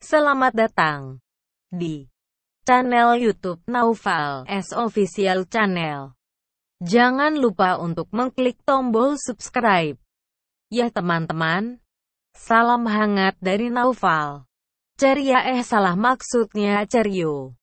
Selamat datang di channel YouTube Naufal S Official Channel. Jangan lupa untuk mengklik tombol subscribe. Ya teman-teman, salam hangat dari Naufal. Ceria eh salah maksudnya cerio.